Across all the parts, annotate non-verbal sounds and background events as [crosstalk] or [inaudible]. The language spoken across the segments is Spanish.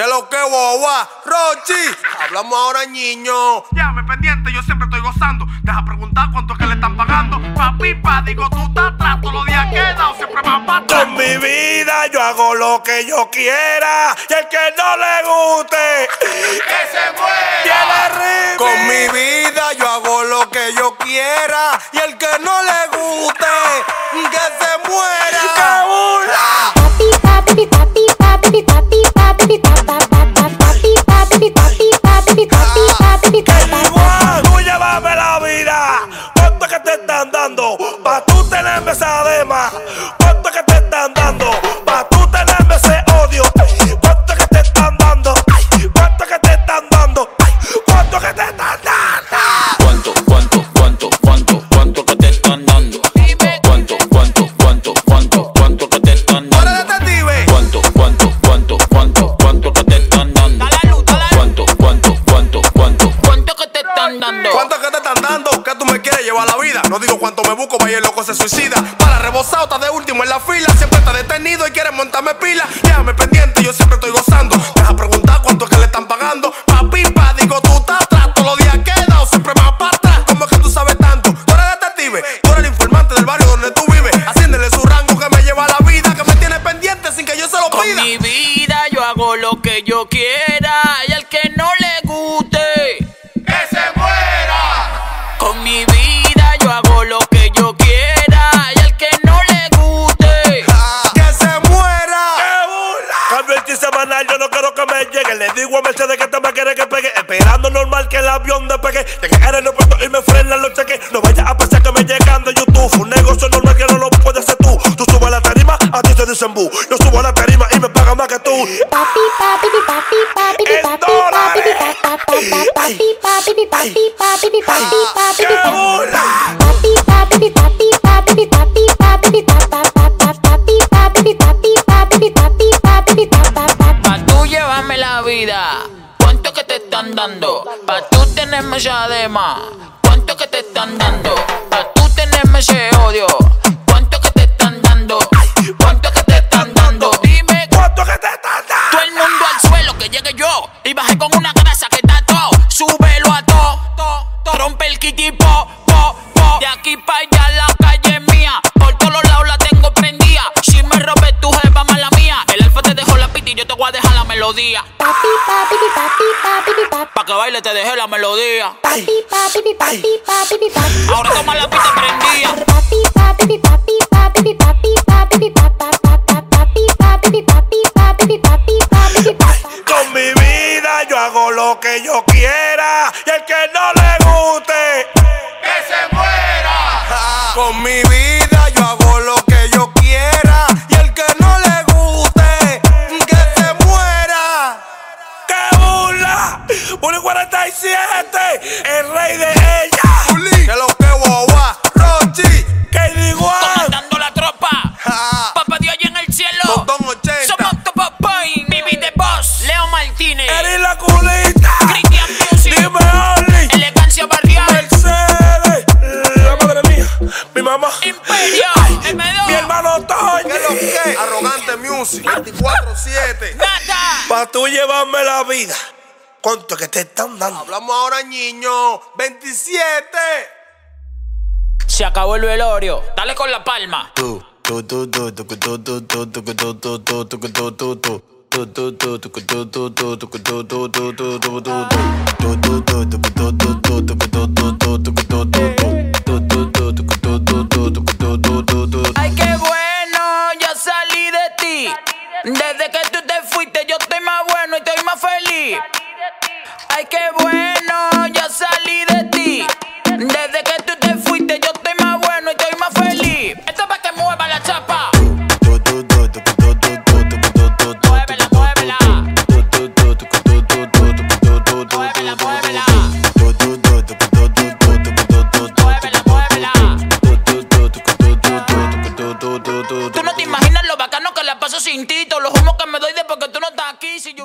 Que lo que boba, Rochi. Hablamos ahora, niño. Ya me pendiente, yo siempre estoy gozando. Deja preguntar cuánto es que le están pagando. Papipa, digo, tú estás atrás todos los días queda o siempre más para Con mi vida yo hago lo que yo quiera. Y el que no le guste, que se muera. Con mi vida yo hago lo que yo quiera. Y el que no le guste, dando. Batuta en la empresa de más. yo quiero. te dejé la melodía. Ahora toma la pista prendida. Con mi vida yo hago lo que yo quiera y el que no le guste que se muera. Con mi vida. que te están dando. Hablamos ahora, niño. 27. Se acabó el velorio. Dale con la palma. Tú, tú, tú, tú, tú, tú, tú, tú, tú, tú, tú, tú, tú, tú, tú, Ay, qué bueno, yo salí de ti. Desde que tú te fuiste, yo estoy más bueno y estoy más feliz. Ay, qué bueno, yo salí de ti. Desde que tú te fuiste, yo estoy más bueno y estoy más feliz. Esto es para que mueva la chapa. Muévela, muévela. Muévela, muévela. Tú no te imaginas lo bacano que la paso sin ti, los humos que me doy de porque tú no estás aquí si yo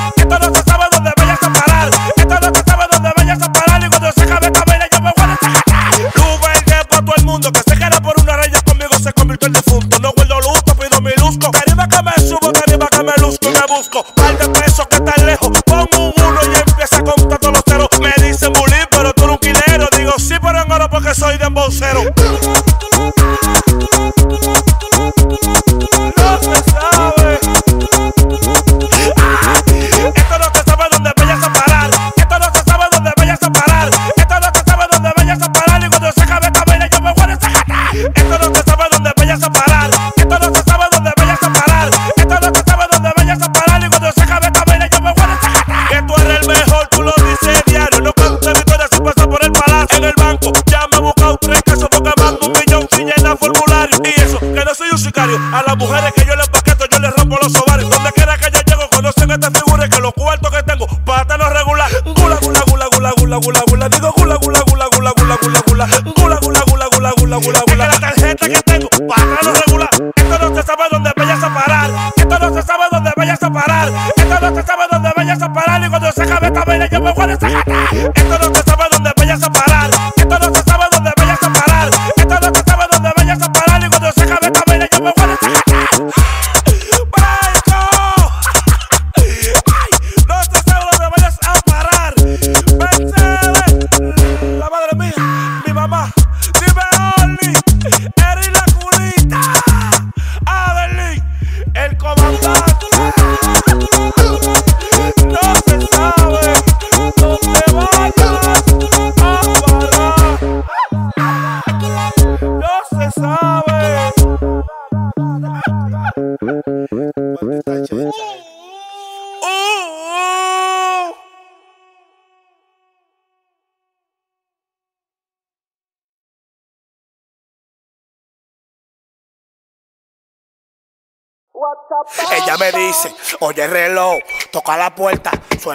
lejos, par de pesos que están lejos. pongo un uno y empieza a contar todos los ceros. Me dicen bullying, pero tú eres un quinero. Digo sí, pero en oro porque soy de embocero.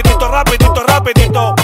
rapidito, rapidito, rapidito.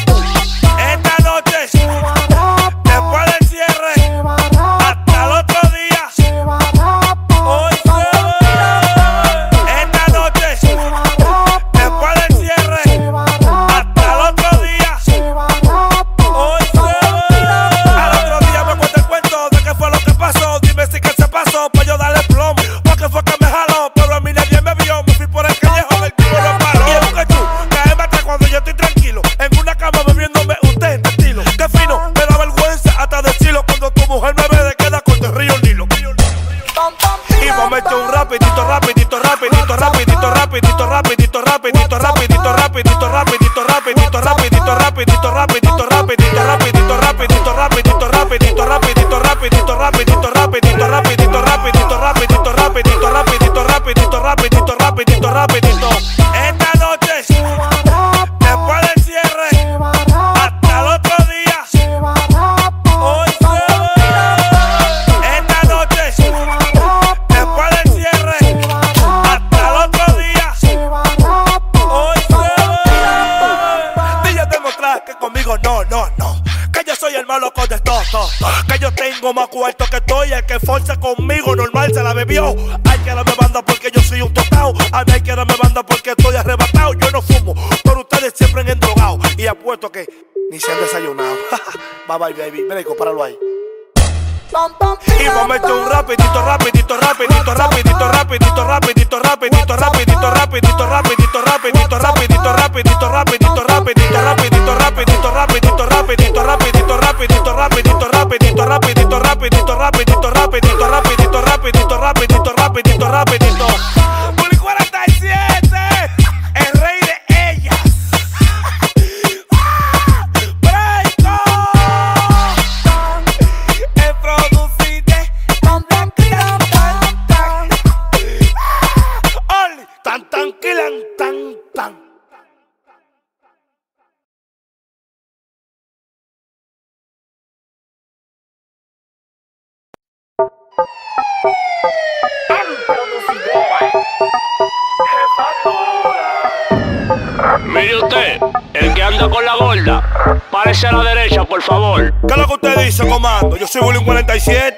shit.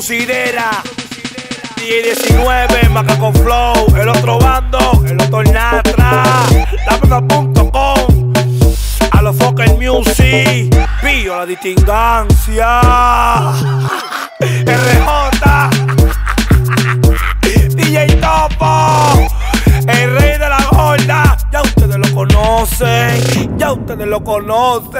considera. Y 19, Macaco Flow, el otro bando, el otro Natra, Lápica.com, a los Focal Music, Pío la distingancia, [laughs] RJ, [laughs] DJ Topo, el rey de la gorda, ya ustedes lo conocen, ya ustedes lo conocen.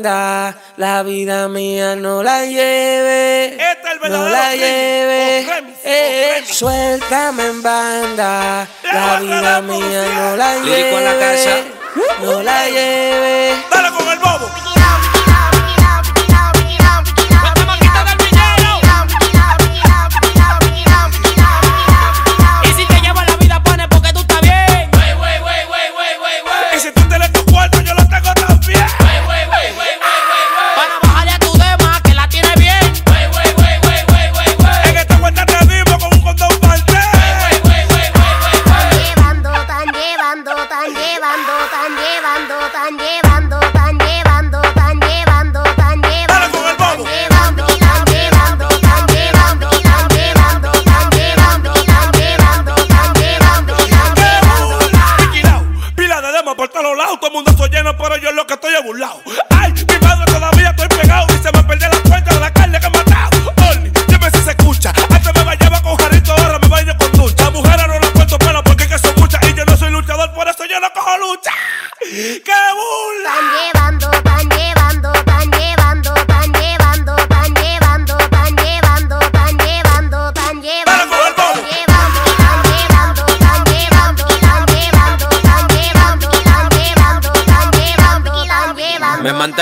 la vida mía no la lleve. Este es el no la lleve. Eh, eh suéltame en banda, la, vida mía no la lleve. La no la lleve. Dale con el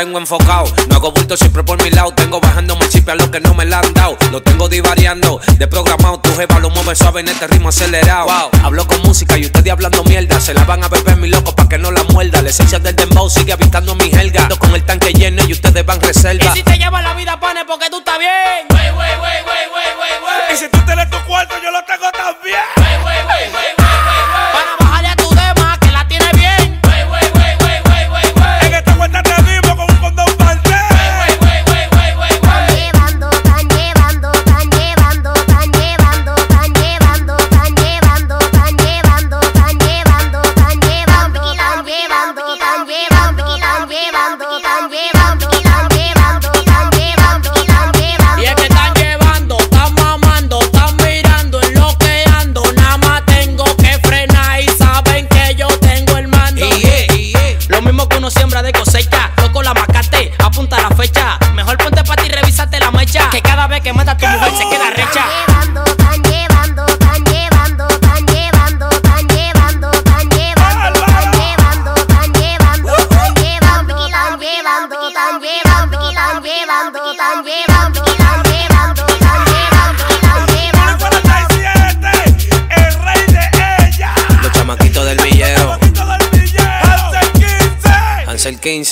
tengo enfocado. No hago bulto siempre por mi lado. Tengo bajando más chip a los que no me la han dado. Lo tengo divariando, desprogramado. Tu jeva lo mueve suave en este ritmo acelerado. Wow. Hablo con música y ustedes hablando mierda. Se la van a beber mi loco para que no la muerda. La esencia del dembow sigue habitando mi helga. Ando con el tanque lleno y ustedes van reserva. Y si te lleva la vida, pane, porque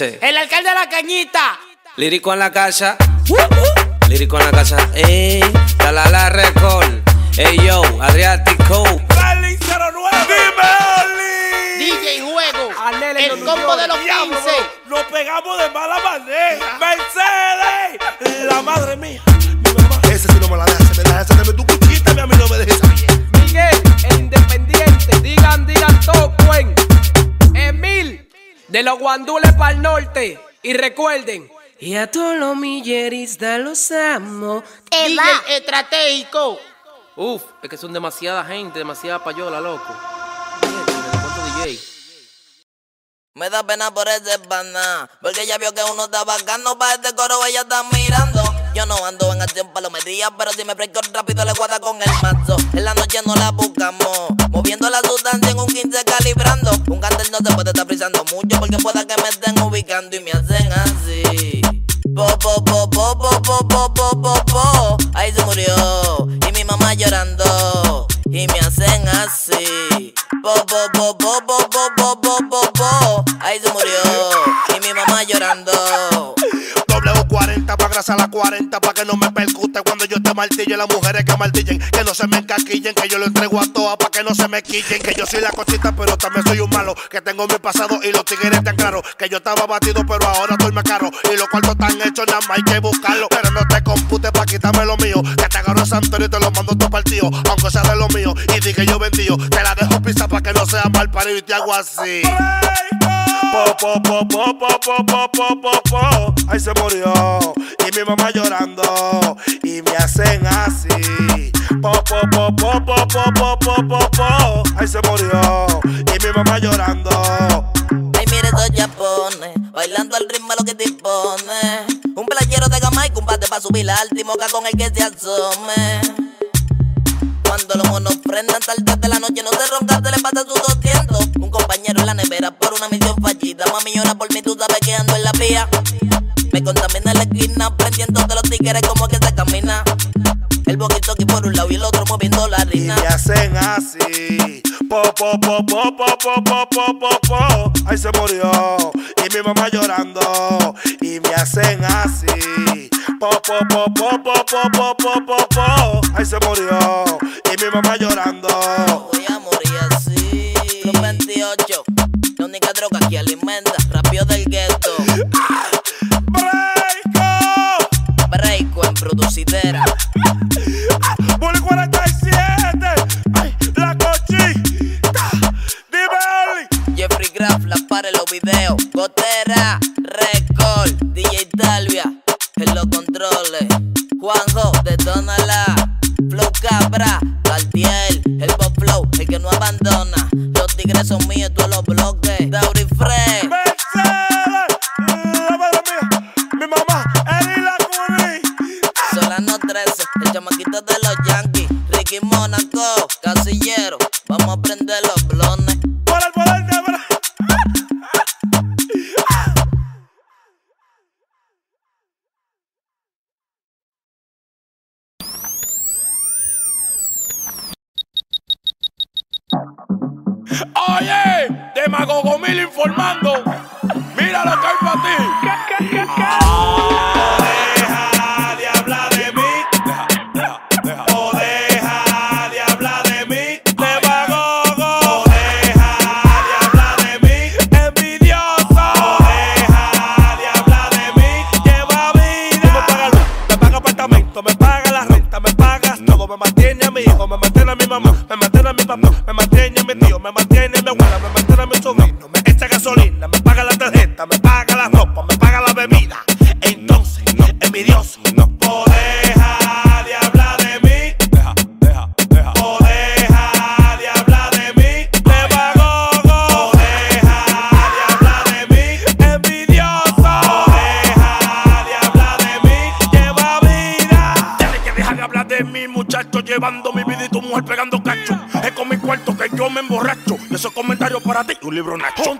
El 15. El alcalde de la cañita. Lírico en la casa. Lírico en la casa. Ey, Talala Record. Ey yo, Adriático. Berlin 09. Dime. DJ Juego. El combo de los Diablo, 15. bro, Nos pegamos de mala manera. Mercedes, la madre mía. De los guandules para el norte. Y recuerden. Y a todos los milleristas los amo. Te DJ va. estratégico. Uf, es que son demasiada gente, demasiada payola, loco. Me da pena por ese pana, porque ella vio que uno está bacano para este coro, ella está mirando. Yo no ando en acción palomería, pero si me fresco rápido le guarda con el mazo. En la noche no la buscamos, moviendo la sustancia en un 15 calibrando. Un cartel no se puede estar frisando mucho, porque pueda que me estén ubicando y me hacen así. Po, po, po, po, po, po, po, po, po, po. Ahí se murió, y mi mamá llorando, y me hacen así. Po, po, po, po, po, po, po, po, po, po. Ahí se murió, W40 pa' grasa la 40 pa' que no me percute cuando yo te martille las mujeres que martillen que no se me encaquillen que yo lo entrego a todas pa' que no se me quillen que yo soy la cosita pero también soy un malo que tengo mi pasado y los tigres tan claros que yo estaba batido pero ahora estoy más caro y los cuartos están hechos nada más hay que buscarlo pero no te compute pa' quitarme lo mío que te agarro Santorio y te lo mando todo partido aunque sea de lo mío y di que yo vendío te la dejo pisa pa' que no sea mal parido y te hago así po, po, po, po, po, po, po, po, po. Ahí se murió. Y mi mamá llorando. Y me hacen así. Po, po, po, po, po, po, po, po, po. Ahí se murió. Y mi mamá llorando. Ay, mire esos japones, bailando al ritmo de lo que dispone. Un playero de gama y combate para subir al timoca con el que se asome. Llora por mí, tú sabes que ando en la vía. Me contamina la esquina, prendiendo de los tigres como que se camina. El boquito aquí por un lado y el otro moviendo la Y harina. me hacen así. Po, po, po, po, po, po, po, po, po, po. Ahí se murió. Y mi mamá llorando. Y me hacen así. Po, po, po, po, po, po, po, po, po, po. Ahí se murió. Y mi mamá llorando. Voy a controles. Juanjo, detónala. Flow Cabra, Cartier, el Bob Flow, el que no abandona. Los tigres son míos, todos los bloques. Dauri Fred. Curí. Solano 13, el chamaquito de los Yankees. Ricky Mónaco, transformando. tu libro, Nacho.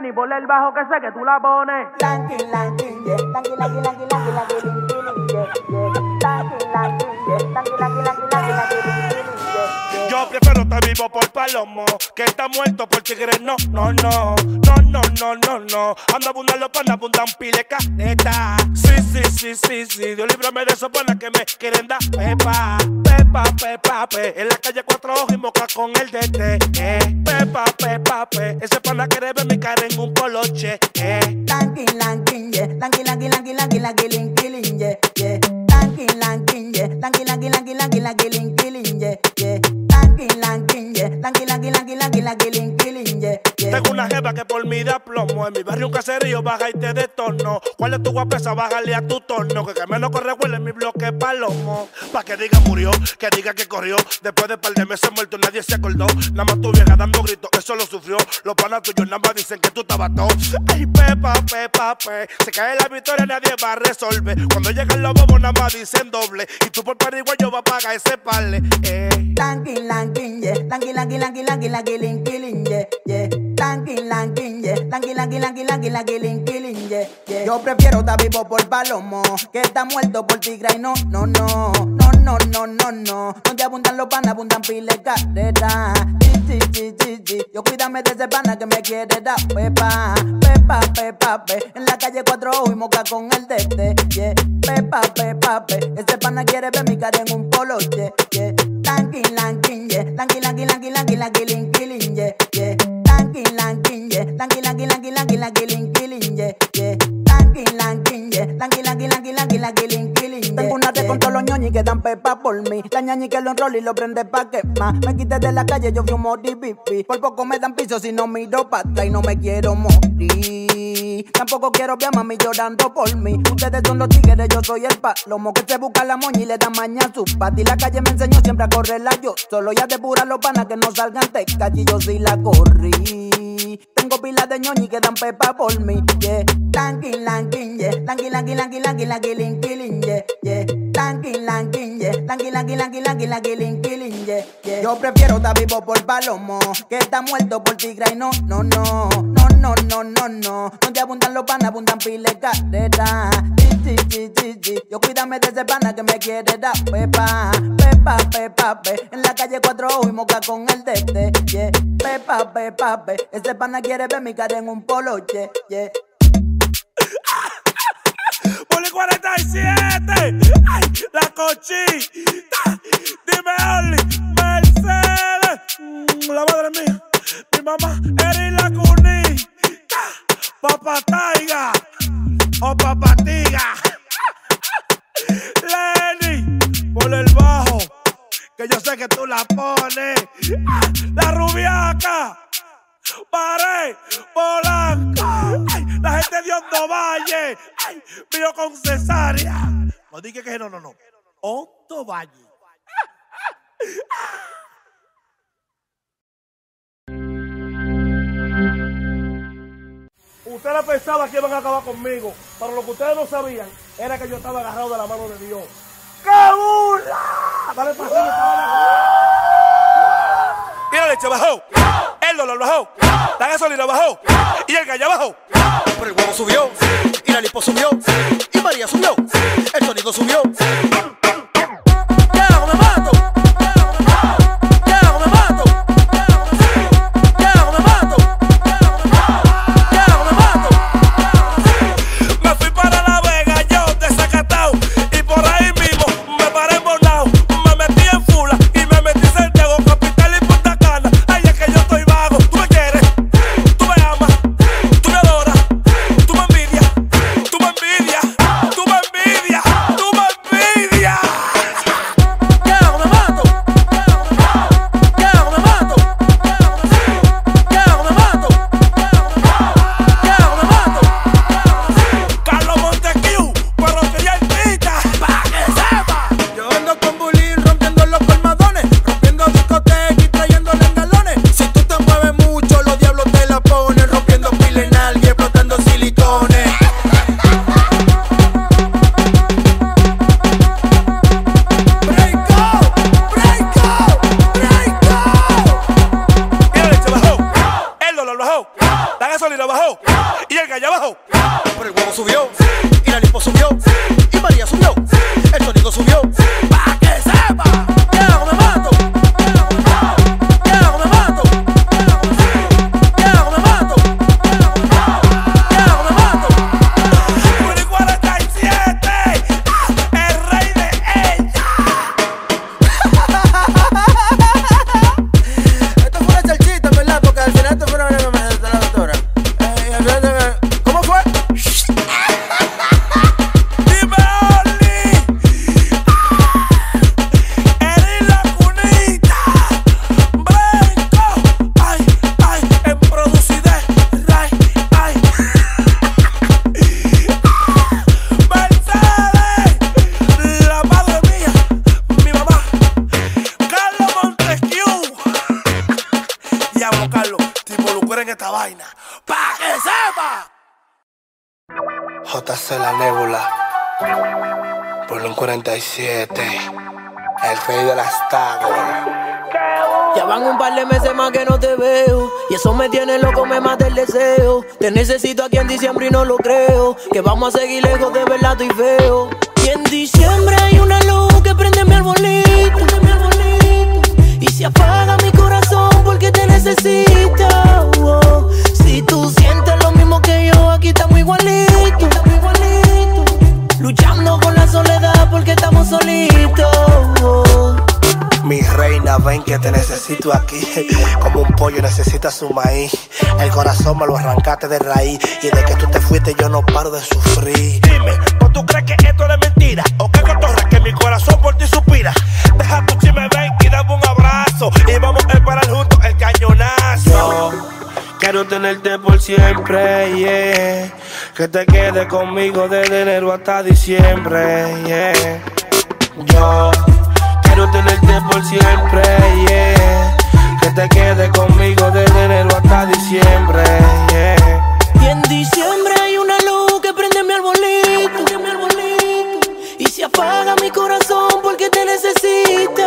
Lenny, ponle el bajo que sé que tú la pones. Vivo por palomo que estar muerto por tigre. No, no, no, no, no, no, no, no. Ando abundando los panas, abundan pile caneta. Sí, sí, sí, sí, sí. Dios líbrame de esos panas que me quieren dar pepa. Pepa, pepa, pe. En la calle cuatro ojos y moca con el DT. Eh. Pepa, pepa, pe. Ese pana quiere ver mi cara en un poloche. Eh. Lanky, lanky, yeah. Lanky, linky, lin, yeah, yeah. Lanky, lanky, yeah. Yeah, yeah. Lanky, lanky, yeah. Lanky, lanky, lanky, lanky, lanky, linky, lin, yeah, yeah. Tengo una jeva que por mí da plomo. En mi barrio un caserío baja y te detorno. ¿Cuál es tu guapesa? Bájale a tu torno. Que que menos corre huele mi bloque palomo. Pa' que diga murió, que diga que corrió. Después de par de meses muerto nadie se acordó. Nada más tu vieja dando gritos, eso lo sufrió. Los panas tuyos nada más dicen que tú estabas todo. Ay, pepa, pepa, pe. Se cae la victoria, nadie va a resolver. Cuando llegan los bobos nada más dicen doble. Y tú por pariguayo vas a pagar ese parle. Eh. Lanky, lanky, yeah. Lanky, lanky, linky, lin, yeah, yeah. Lanky, lanky, yeah. Lanky, lanky, lanky, lanky, linky, lin, yeah, yeah. Yo prefiero estar vivo por palomo que estar muerto por tigre y no, no, no, no, no, no, no, no. Donde abundan los panas, abundan pile carrera. Sí, sí, sí, sí. Yo cuídame de ese pana que me quiere dar pepa, pepa, pepa, pe. En la calle cuatro ojos y moca con el dete, yeah. Pepa, pepa, pe. Ese pana quiere ver mi cara en un polo, yeah, yeah. Lanky, lanky, yeah. Lanky, lanky, linky, lin, yeah, yeah. Lanky, lanky, yeah. Lanky, lanky, lanky, lanky, lanky, linky, lin, yeah, yeah. Lanky, lanky, yeah. Linky, lin, yeah, Tengo una de con todos los ñoñis que dan pepa por mí. La ñañi que lo enrola y lo prende pa' quemar. Me quité de la calle, yo fumo pipi. Por poco me dan piso si no miro pa' atrás y no me quiero morir. Tampoco quiero ver a mami llorando por mí. Ustedes son los tigres, yo soy el palomo que se busca la moña y le da maña a su pati. La calle me enseñó siempre a correrla yo. Solo ya depura los panas que no salgan te y yo sí la corrí. Tengo pilas de ñoñi que dan pepa por mí. Yeah. Lanky, lanky, yeah. Lin, yeah, yeah. Lanky, lanky, yeah. Lanky, lanky, lanky, lanky, yeah. Yo prefiero estar vivo por palomo que estar muerto por tigre y no, no, no, no, no, no, no, no. Donde abundan los panas, abundan pile carrera. Yo cuídame de ese pana que me quiere dar pepa, pepa, pepa, pe. En la calle cuatro ojos y moca con el dete, yeah. Pepa, pepa, pe. Ese pana quiere ver mi cara en un polo, yeah, yeah. Poli 47, ay, la cochita, dime Oli, Mercedes, mm, la madre mía, mi mamá, Eri la cunita, papá taiga, o papá tiga, Lenny, por el bajo, que yo sé que tú la pones, Ah, la rubiaca. Paré, Polanca, ay, la gente de Hondo Valle, ay, mío con cesárea. No dije que no, no, no. Hondo Valle. Ustedes pensaban que iban a acabar conmigo, pero lo que ustedes no sabían era que yo estaba agarrado de la mano de Dios. ¡Qué burla! Dale para leche, bajó. Es dólar bajó, la gasolina bajó y el gallo bajó. Pero el huevo subió, y la lipo subió, y María subió, el sonido subió. El corazón me lo arrancaste de raíz. Y de que tú te fuiste, yo no paro de sufrir. Dime, ¿o tú crees que esto es mentira? ¿O qué cotorra que mi corazón por ti suspira? Deja tu chisme, ven y dame un abrazo. Y vamos a esperar juntos el cañonazo. Quiero tenerte por siempre, yeah. Que te quedes conmigo desde enero hasta diciembre, yeah. Yo quiero tenerte por siempre, yeah. Te quedes conmigo desde enero hasta diciembre. Y en diciembre hay una luz que prende mi arbolito, mi arbolito. Y se apaga mi corazón porque te necesito.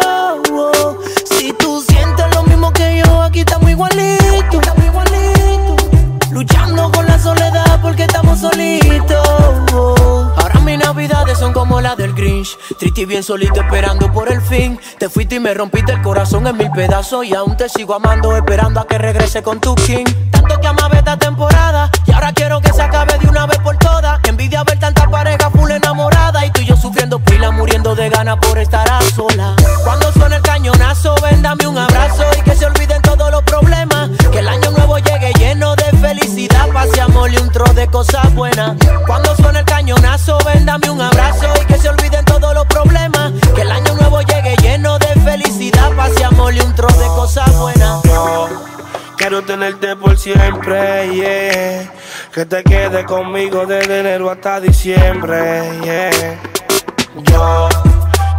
Oh, Si tú sientes lo mismo que yo, aquí estamos igualitos. Estamos igualitos. Luchando con la soledad porque estamos solitos. Oh, Ahora mis navidades son como las del Grinch. Triste y bien solito esperando por el fin. Te fuiste y me rompiste el corazón en mil pedazos. Y aún te sigo amando, esperando a que regrese con tu king. Tanto que amaba esta temporada. Y ahora quiero que se acabe de una vez por todas. Envidia ver tanta pareja full enamorada. Y tú y yo sufriendo pila, muriendo de ganas por estar a sola. Cuando suene el cañonazo, ven, dame un abrazo. Y que se olviden todos los problemas. Que el año nuevo llegue lleno de felicidad. Pase amor y un tro de cosas buenas. Cuando suene el cañonazo, ven, dame un abrazo. Y que se olviden quiero tenerte por siempre, yeah. Que te quedes conmigo desde enero hasta diciembre, yeah. Yo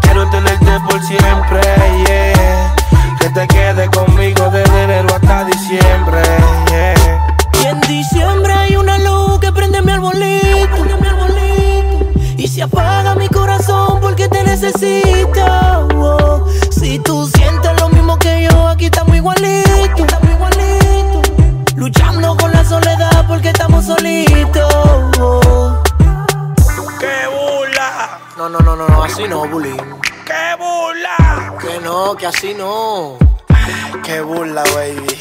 quiero tenerte por siempre, yeah. Que te quedes conmigo desde enero hasta diciembre, yeah. Y en diciembre hay una luz que prende mi arbolito, mi arbolito. Y se apaga mi corazón porque te necesito. Oh, Si tú sientes lo mismo que yo, aquí estamos igualitos. Estamos igualitos. Luchando con la soledad porque estamos solitos. ¡Qué burla! No, no, no, no, no, así no, bullying. ¡Qué burla! Que no, que así no. ¡Qué burla, baby! [laughs]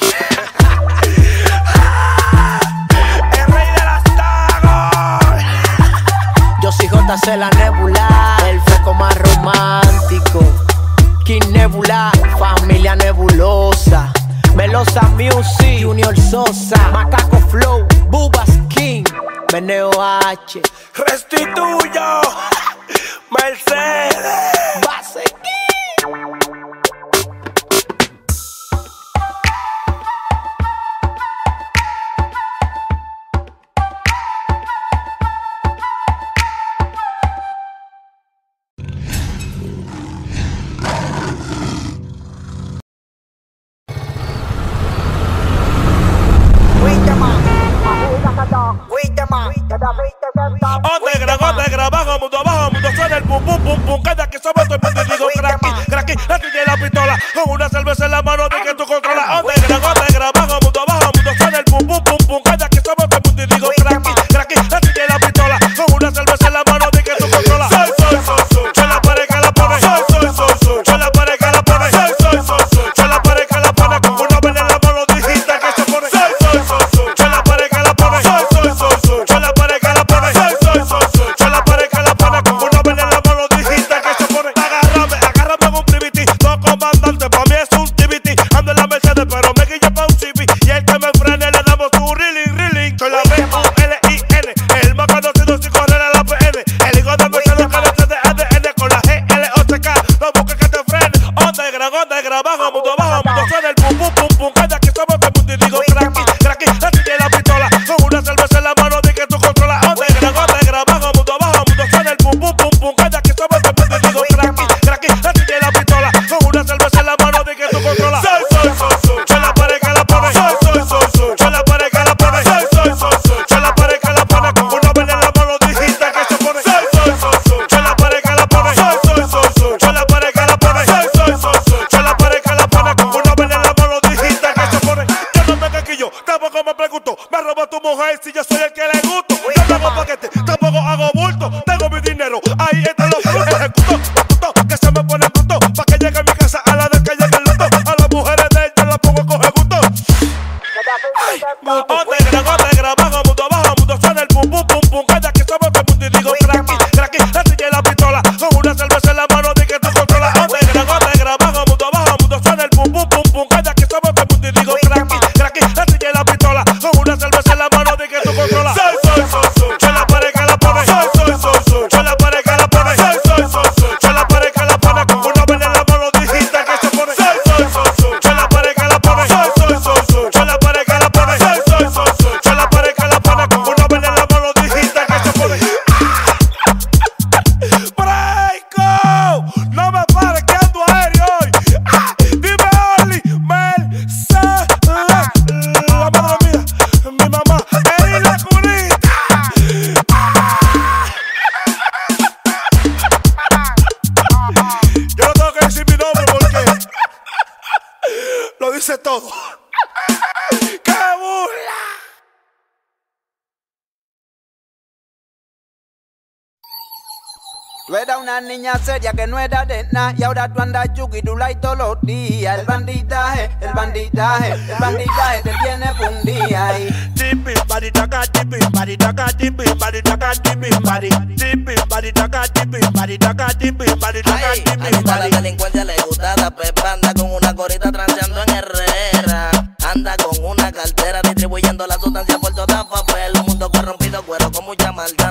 El rey de las tagas. Yo soy JC la nebula, el foco más romántico. King Nebula, familia nebulosa. Melosa Music, Junior Sosa, Macaco Flow, Bubas King, Meneo H. Restituyo, [laughs] Mercedes. Base. ya que no era de nada y ahora tú andas yuki, tú todos los días. El banditaje, el banditaje, el banditaje.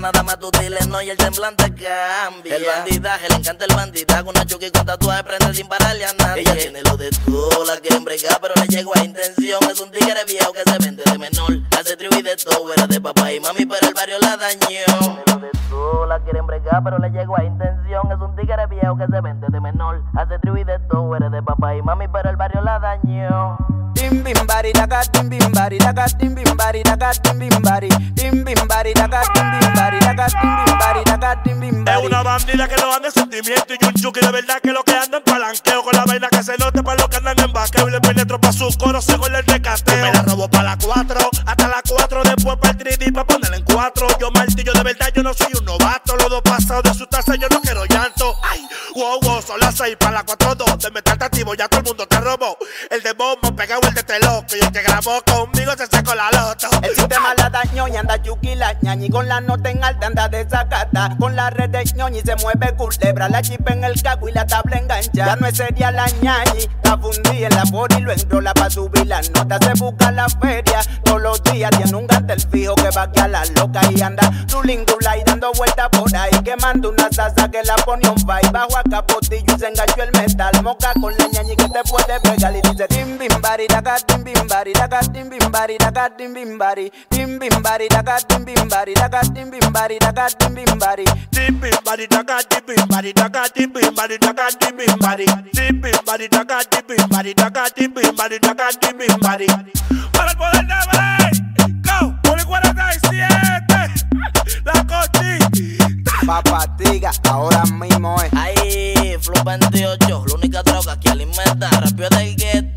nada más tú dile no y el semblante cambia. El bandidaje, le encanta el bandidaje. Una chuki con tatuaje prende sin pararle a nadie. Ella tiene lo de todo, la que embrega, pero le llegó a intención. Es un tigre viejo que se vende de menor. Hace tribu y de todo, era de papá y mami, pero el barrio la dañó. Tiene Lo de todo, la quieren bregar, pero le llegó a intención. Es un tigre viejo que se vende de menor. Hace tribu y de todo, eres de papá y mami, pero el barrio la dañó. Bim bim bari bim bari bim bari bim bari bim bari bim bari bim bari bim bari. Es una bandida que no anda en sentimiento y un chuki de verdad que lo que anda en palanqueo con la vaina que se note para los que andan en vaqueo y le penetro pa' su coro según el recateo. Me la robo pa' las cuatro, hasta las cuatro, después pa' el 3D pa' ponerla en cuatro. Yo martillo de verdad, yo no soy un novato, los dos pasados de su taza yo no quiero llanto. Ay, wow, wow, son las seis para las cuatro, dos, de metal te activo, ya todo el mundo te robo. El de bombo pegado Conmigo se sacó la loto. El sistema la dañó y anda yuki la ñañi. Con la nota en alta anda desacata Con la red de ñoñi se mueve culebra. La chip en el cago y la tabla engancha. Ya no es seria la ñañi. Está fundida en la body y lo enrola pa' subir la nota. Se busca la feria. Todos los días Tiene un gantel fijo que va a la loca Y anda ruling y dando vueltas por ahí Quemando una salsa que la pone on fire Bajo a capotillo y se enganchó el metal Moca con la ñañi que te puede pegar Y dice tim bim bari daca tim bim bari daca tim bim bari daca tim bim bari Tim bim bari daca tim bim bari daca tim bim bari daca tim bim bari Tim bim bari daca tim bim bari daca tim bim bari daca tim bim bari Tim bim bari daca tim bim bari daca tim bim bari daca tim bim bari Para el poder de go, Poli 47, la cochita. Papatiga, ahora mismo es Ahí, Flow 28, la única droga que alimenta rápido del gueto.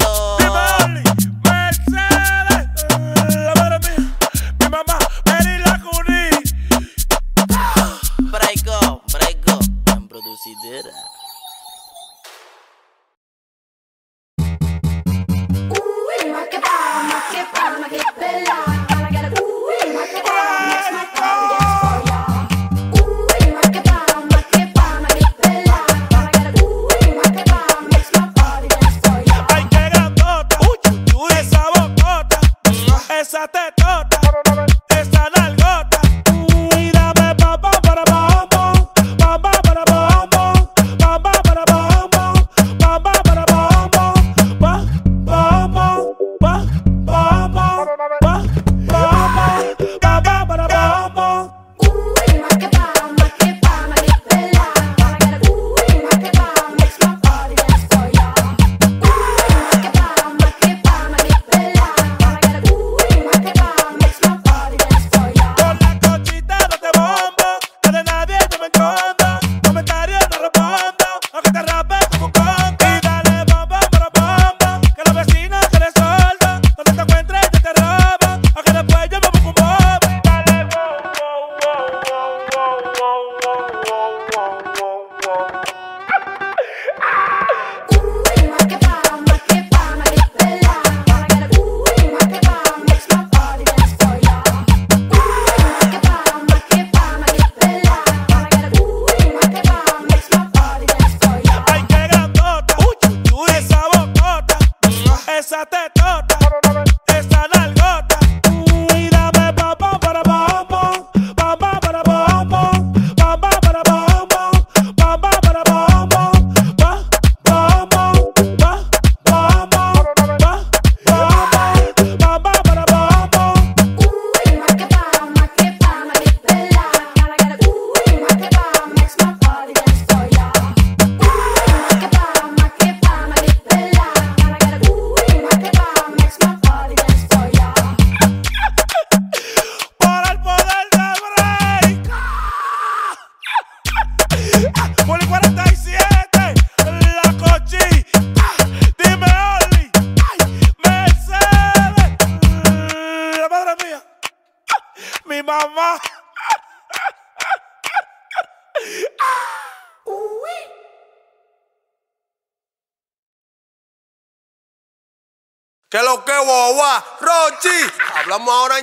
Desate that.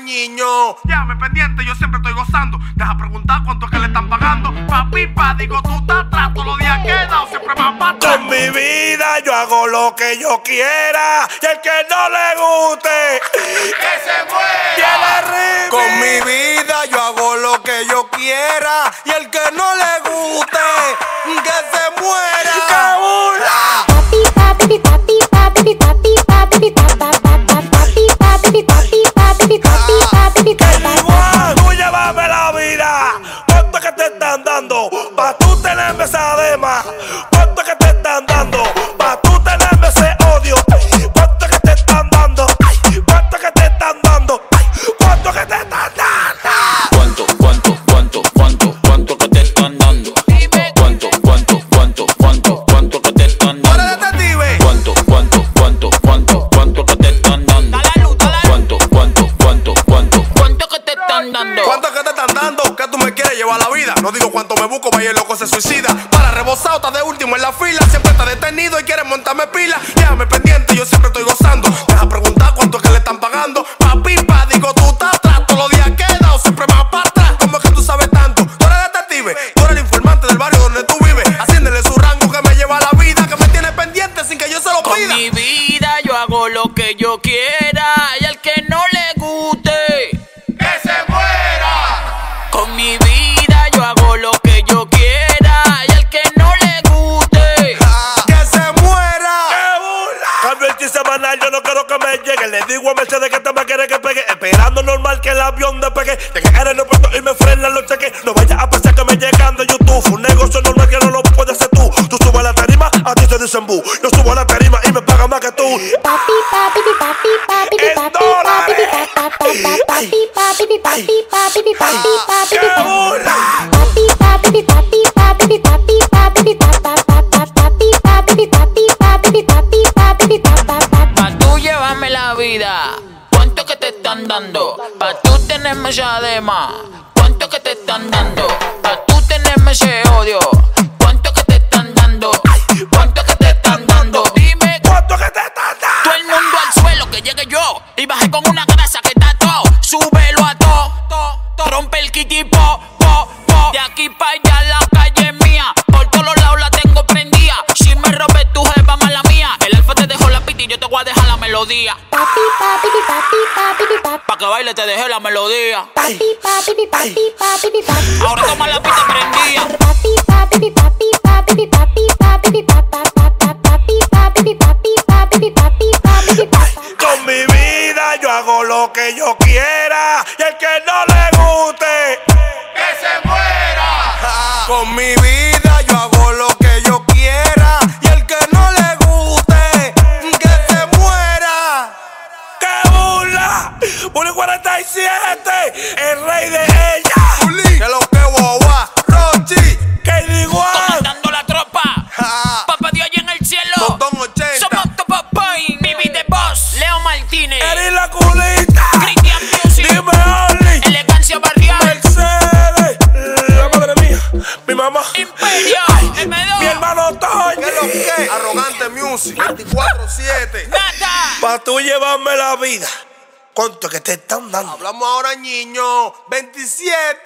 Niño. Llame pendiente, yo siempre estoy gozando. Deja preguntar cuánto es que le están pagando. Papi, pa, digo, tú estás atrás, todos los días queda o siempre más para atrás. Con mi vida yo hago lo que yo quiera y el que no le guste que se muera. Con mi vida yo hago lo que yo quiera y el que no le guste que se muera. Cabula. Papi, papi, papi, papi, papi, papi, papi, papi, papi, papi, papi, papi, papi, papi, mi. Tú llévame la vida, cuánto que te están dando, pa' tú tener pesadema. ¿Cuánto es que te están dando? Que tú me quieres llevar la vida. No digo cuánto me busco, vaya el loco se suicida. Para rebosado, estás de último en la fila. Siempre está detenido y quieres montarme pila. Déjame pendiente, yo siempre estoy gozando. Deja la melodía. que te están dando. Hablamos ahora, niño. 27.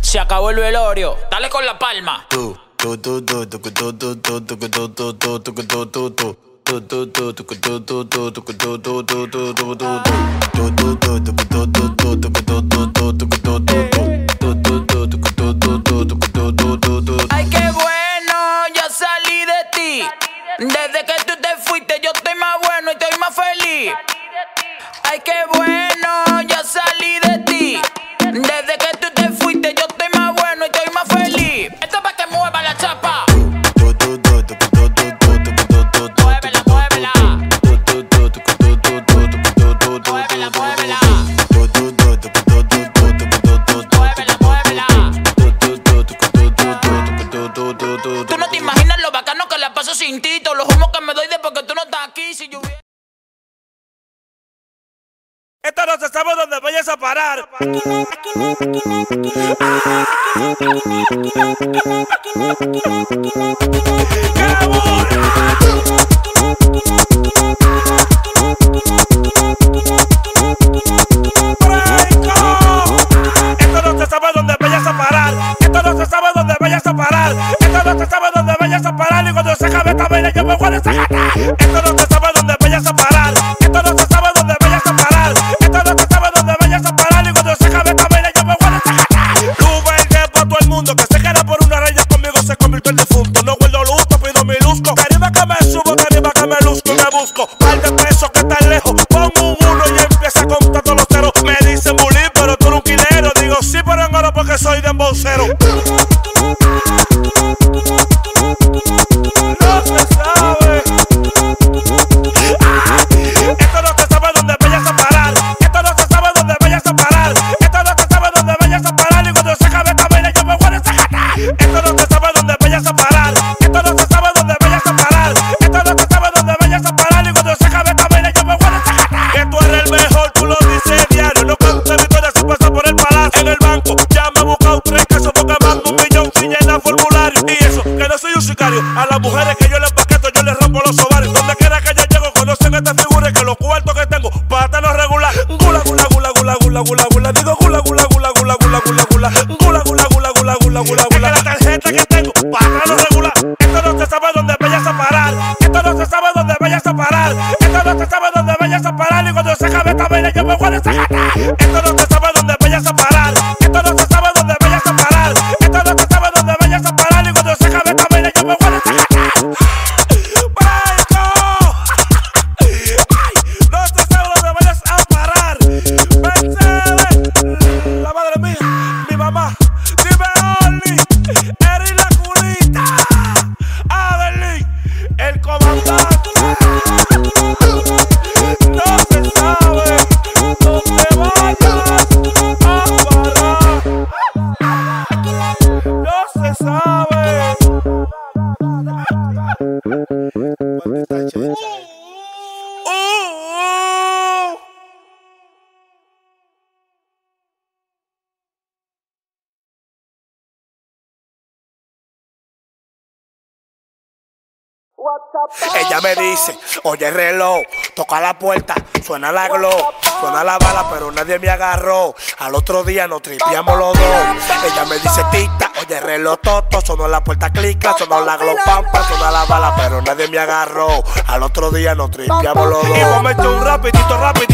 Se acabó el velorio. Dale con la palma. Tú, tú, tú, tú, tú, tú, tú, tú, tú, tú, tú, tú, tú, tú, tú, Ay, qué bueno, yo salí de ti. Desde que tú te fuiste, yo estoy más bueno y estoy más feliz. Ella me dice, oye el reloj, toca la puerta, suena la glow, suena la bala, pero nadie me agarró. Al otro día nos tripiamos los dos. Ella me dice tita, oye el reloj toto, sonó la puerta clica, sonó la glow pampa, suena la bala, pero nadie me agarró. Al otro día nos tripiamos los Y vos dos. metes un rapidito, rapidito,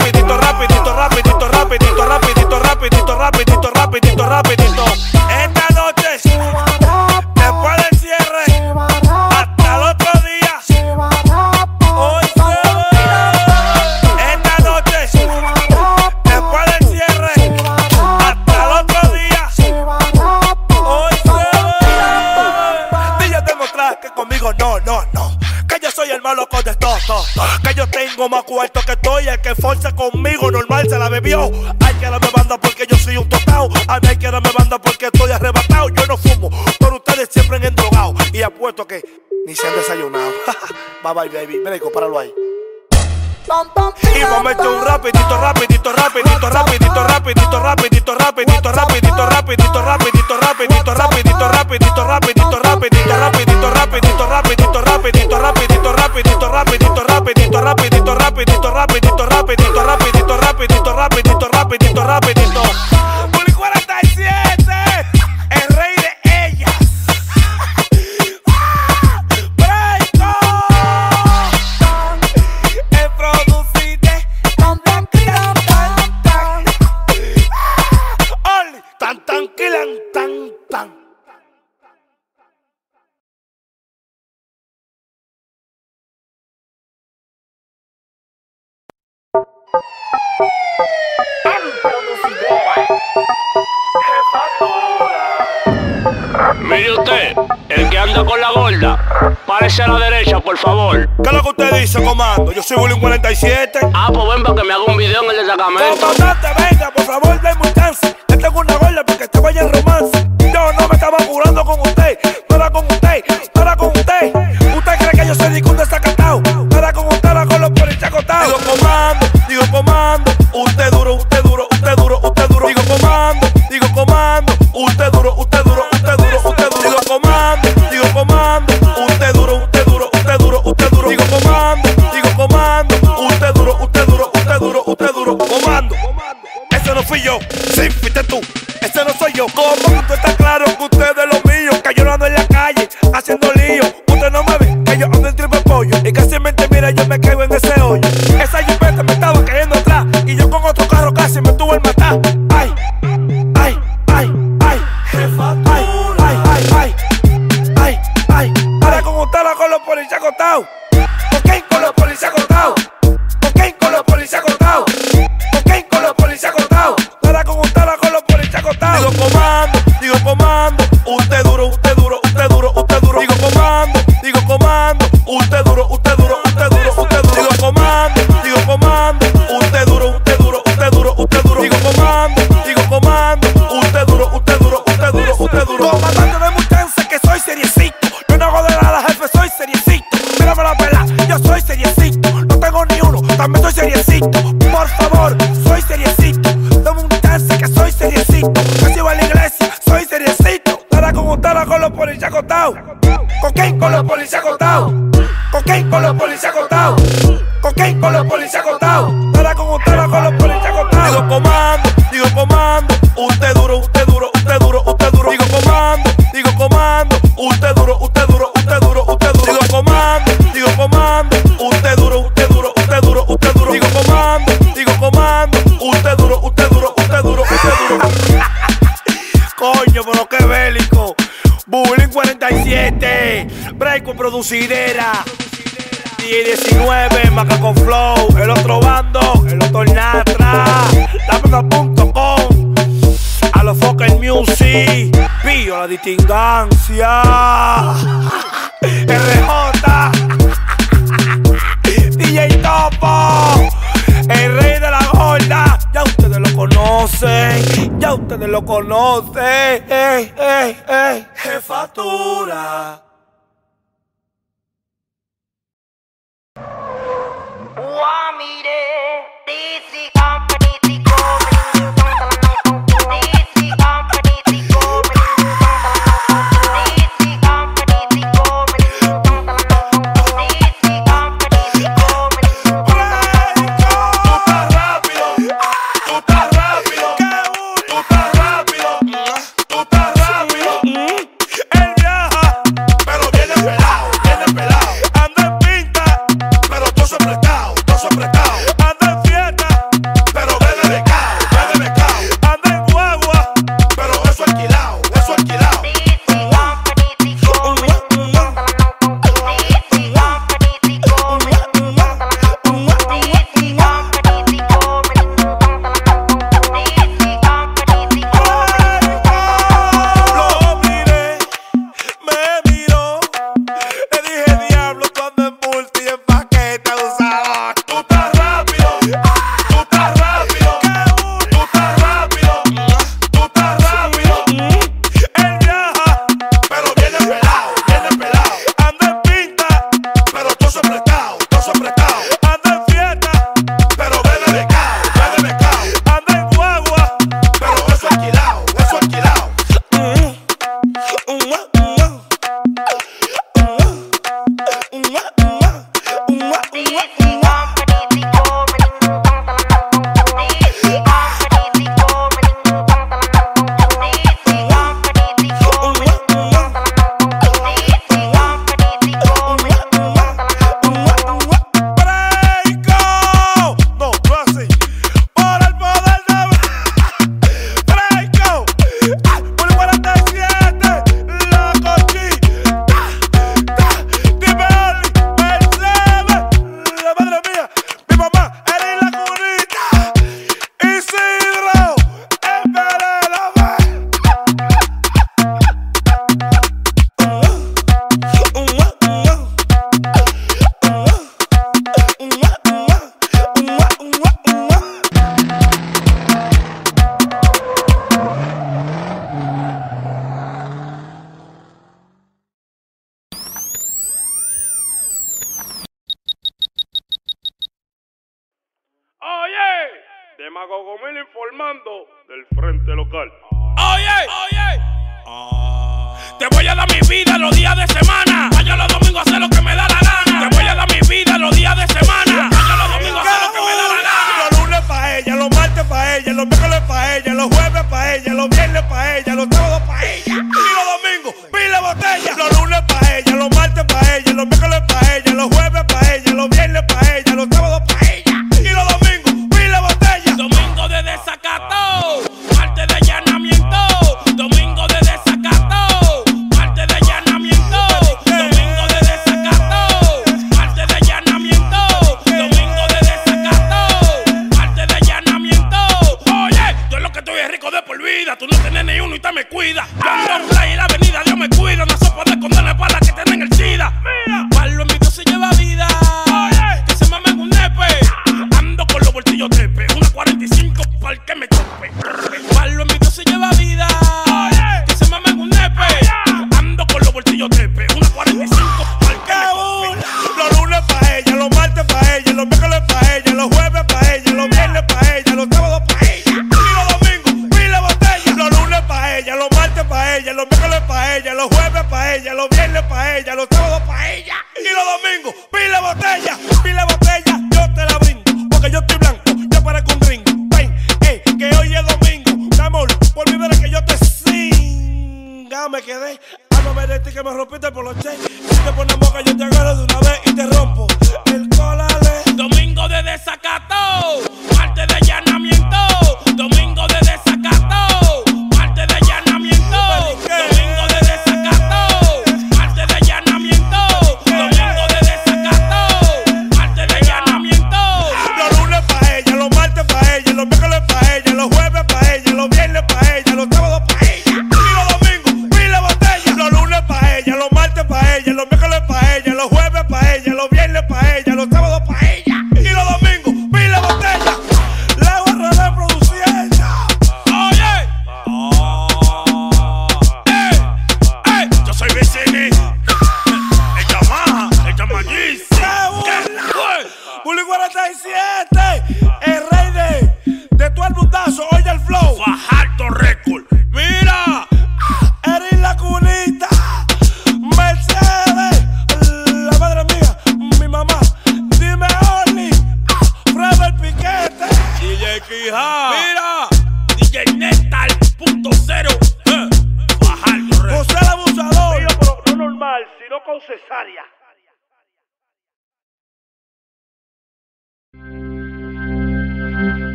tengo más cuarto que estoy. El que forza conmigo normal se la bebió. Hay que darme banda porque yo soy un tostado. A mí hay que darme banda porque estoy arrebatado. Yo no fumo, pero ustedes siempre han endrogado. Y apuesto que ni se han desayunado. bye bye, baby. Médico, páralo ahí. Y vamos a echar un rapidito, rapidito, rapidito, rapidito, rapidito, rapidito, rapidito, rapidito, rapidito, rapidito, rapidito, rapidito, rapidito, rapidito, rapidito, rapidito, rapidito, rapidito, rapidito, rapidito, rapidito, rapidito, rapidito, rapidito, rapidito, rapidito. Bully con la gorda, parece a la derecha, por favor. ¿Qué es lo que usted dice, comando? Yo soy Bullying 47. Ah, pues ven para que me haga un video en el destacamento. Comandante, venga, por favor, denme un chance. Yo tengo una gorda porque te vaya en romance. Yo no me estaba curando con usted, no era con usted, no era con usted. ¿Usted cree que yo soy un desacatado? No era con usted, era con los policías acotados. Digo comando, digo comando, usted duro, usted duro, usted duro, usted duro. Digo comando, digo comando, usted duro, usted duro, usted sidera. DJ 19, Macaco Flow, el otro bando, el otro Natra, Lámpara.com, a los Focal Music, Pío la distingancia, [laughs] RJ, [laughs] DJ Topo, el rey de la gorda, ya ustedes lo conocen, ya ustedes lo conocen, eh, eh, eh. eh. jefatura. need para ella, lo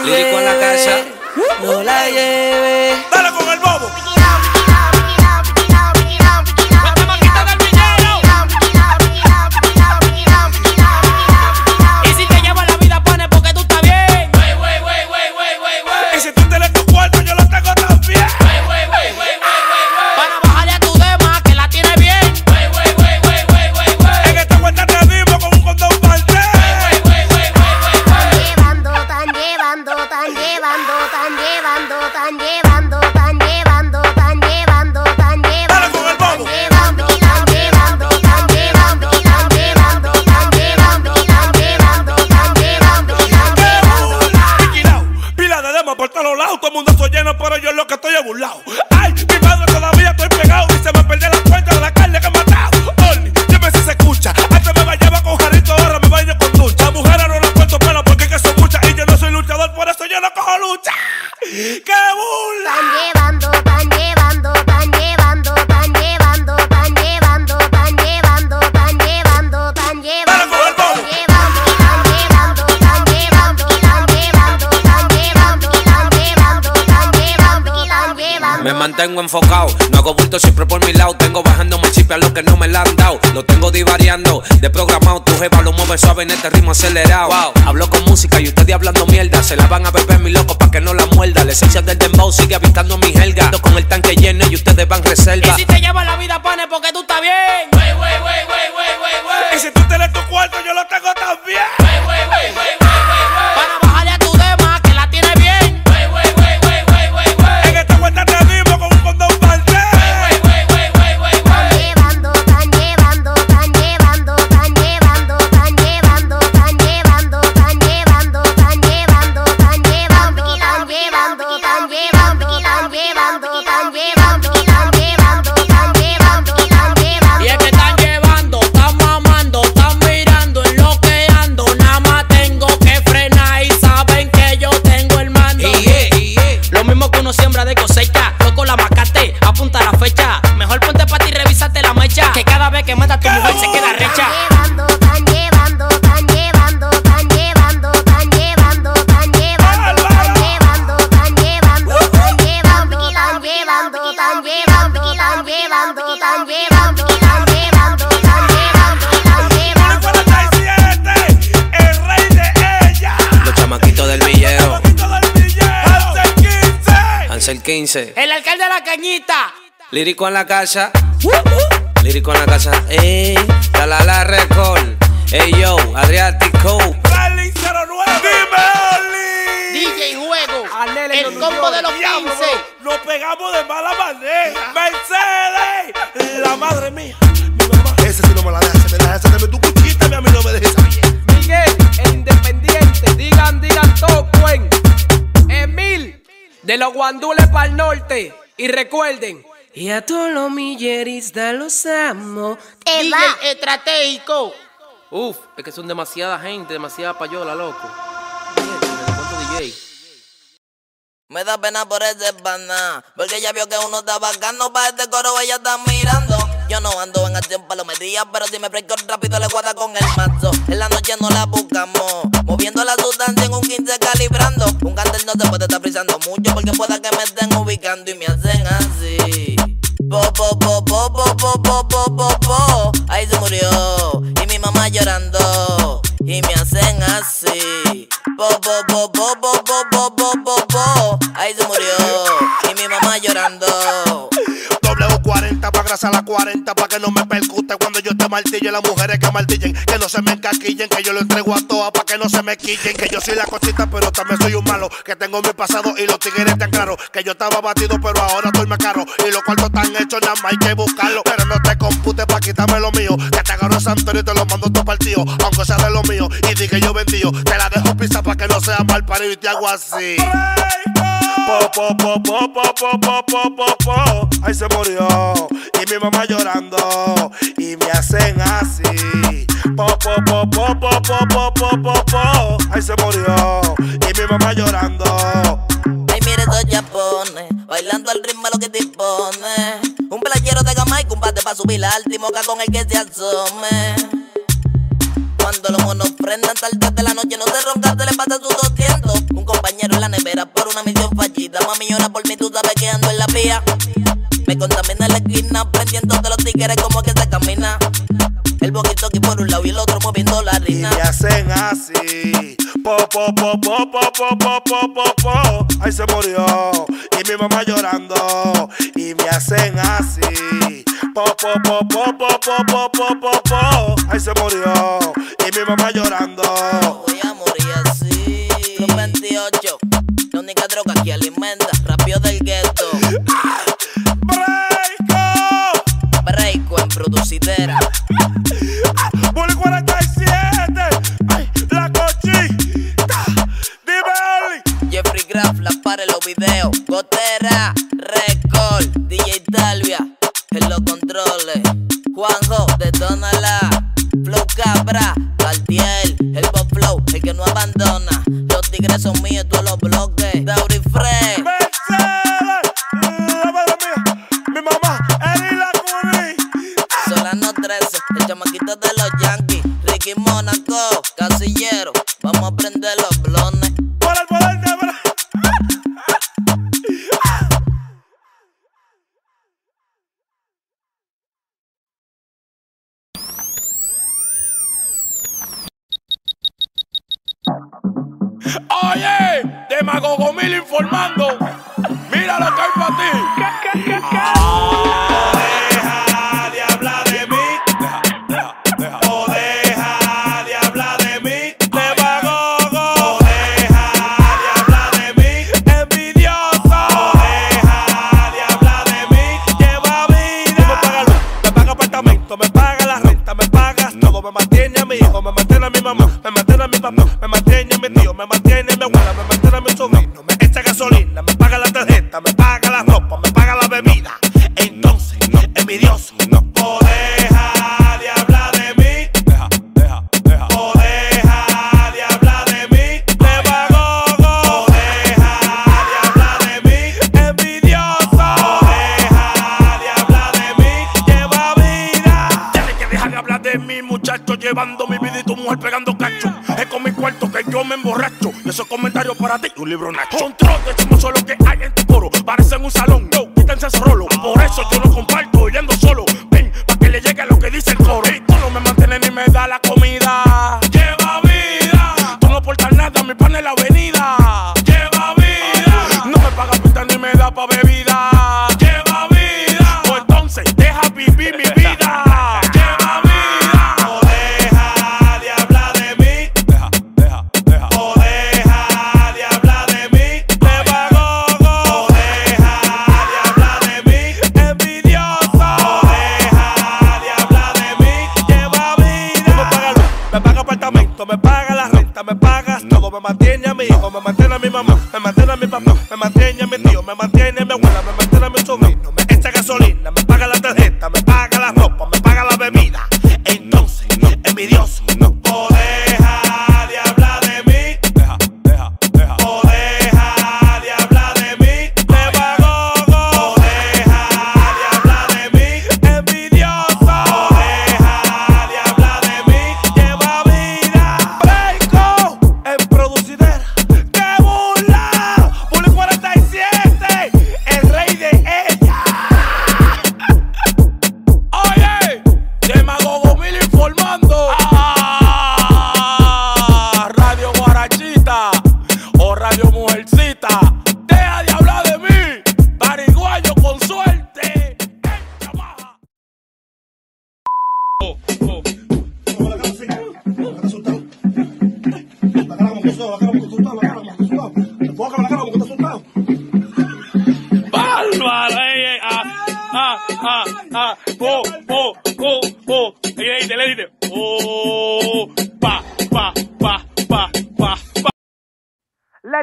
Lírico en la casa. No la lleves. tengo enfocado. No hago bulto siempre por mi lado. Tengo bajando más chip a los que no me la han dado. Lo tengo divariando, desprogramado. Tu jeva lo mueve suave en este ritmo acelerado. 15. El alcalde de la cañita. Lírico en la casa. Lírico en la casa. Ey, Talala Record. Ey yo, Adriático. Rally 09. DJ Juego. El combo de los 15. Nos pegamos de mala manera. De los guandules para el norte. Y recuerden. Y a todos los milleristas los amo. Te DJ va. estratégico. Uf, es que son demasiada gente, demasiada payola, loco. Me da pena por ese pana, porque ella vio que uno está bacano para este coro, ella está mirando. Yo no ando en acción palomería, pero si me fresco rápido le guarda con el mazo. En la noche no la buscamos, moviendo la sustancia en un 15 calibrando. Un cartel no se puede estar frisando mucho, porque pueda que me estén ubicando y me hacen así. Po, po, po, po, po, po, po. Ahí se murió, y mi mamá llorando, y me hacen así. Po, po, po, po, po, po, po, po, po, po. Ahí se murió, y mi mamá llorando. W40 pa' grasa la 40 pa' que no me percute cuando yo te martille las mujeres que martillen, que no se me encaquillen, que yo lo entrego a todas pa' que no se me quillen, que yo soy la cosita pero también soy un malo, que tengo mi pasado y los tigres tan claros, que yo estaba batido pero ahora estoy más caro y los cuartos están hechos nada más hay que buscarlo, pero no te compute pa' quitarme lo mío, que te agarro Santorio y te lo mando todo partido, aunque sea de lo mío y di que yo vendío, te la dejo pisa pa' que no sea mal parido y te hago así. Po, po, po, po, po, po, po, po, po. Ahí se murió y mi mamá llorando y me hacen así. Po, po, po, po, po, po, po, po, po. Ahí se murió y mi mamá llorando. Ay, mire esos japones, bailando al ritmo lo que dispone. Un playero de gama y combate pa' subir al timoca con el que se asome. Cuando los monos prendan tarde de la noche, no se ronca, se le pasa sus 200. Un compañero en la nevera por una misión fallida. Mami llora por mí, tú sabes que ando en la vía. Me contamina la esquina, prendiendo los tigres como que se camina. El boquito aquí por un lado y el otro moviendo la Y harina. me hacen así. Po, po, po, po, po, po, po, po, po, po. Ahí se murió y mi mamá llorando y me hacen así. Po, po, po, po, po, po, po, po, po, po. Ahí se murió y mi mamá llorando. Voy a morir así. Los 28, la única droga que alimenta. Rapio del gueto. Breako en producidera. Videos. Gotera, Record, DJ Talvia, en los controles. Juanjo, detónala. Flow Cabra, Cartier, el Bob Flow, el que no abandona. Los tigres son míos, todos los bloques.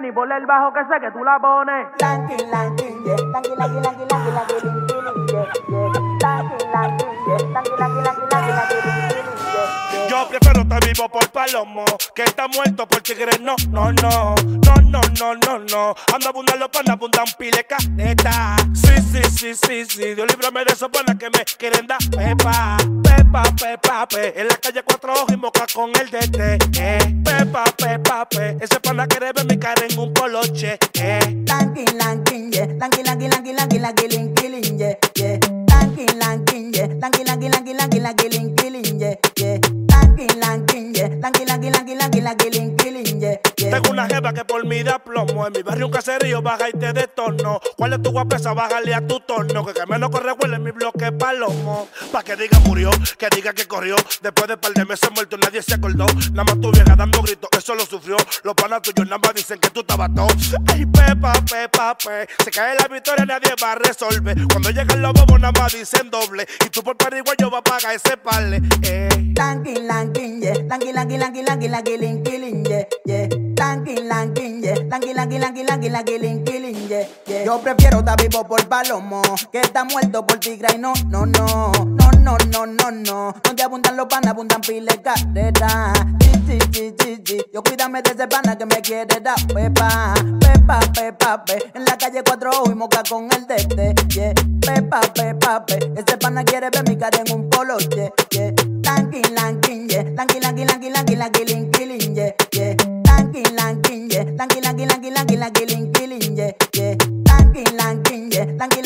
Lenny, ponle el bajo que sé que tú la pones. Yeah, Yo prefiero estar vivo por palomo que estar muerto por tigre. No, no, no, no, no, no, no, no. Ando abundan los abundan pile caneta. Sí, sí, sí, sí, sí. Dios líbrame de esos panas que me quieren dar pepa. Pepa, pepa, pe. En la calle cuatro ojos y moca con el DT. Eh. Pepa, pepa, pe. Ese pana quiere ver mi cara en un poloche. Eh. Yeah, yeah. Lanky, lanky, yeah. Lanky, lanky, lanky, lanky, lanky, lin, killing, yeah, yeah. Tengo una jeva que por mí da plomo. En mi barrio un caserío baja y te detorno. ¿Cuál es tu guapesa? Bájale a tu torno. Que que menos corre huele en mi bloque palomo. Pa' que diga murió, que diga que corrió. Después de par de meses muerto nadie se acordó. Nada más tu vieja dando gritos, eso lo sufrió. Los panas tuyos nada más dicen que tú estabas todo. Ay, pepa, pepa, pe. Se cae la victoria, nadie va a resolver. Cuando llegan los bobos nada más dicen doble. Y tú por pariguayo vas a pagar ese parle. Eh. Lanky, lanky, yeah. Lanky, lanky, lanky, lin, killing, yeah, yeah. Lanky, lanky, yeah. Killing, yeah. Yo prefiero estar vivo por palomo que estar muerto por tigre y no, no, no, no, no, no, no, no. Donde abundan los panas, abundan carrera. Sí. Yo cuídame de ese pana que me quiere dar pepa, pepa, pepa, pe. En la calle cuatro y moca con el dete, yeah. Pepa, pepa, pe. Ese pana quiere ver mi cara en un polo, yeah, yeah, yeah. Lanky, yeah. Lanky, lanky, lanky, lin, killing, yeah, yeah. Lanky, lanky, yeah. Lanky,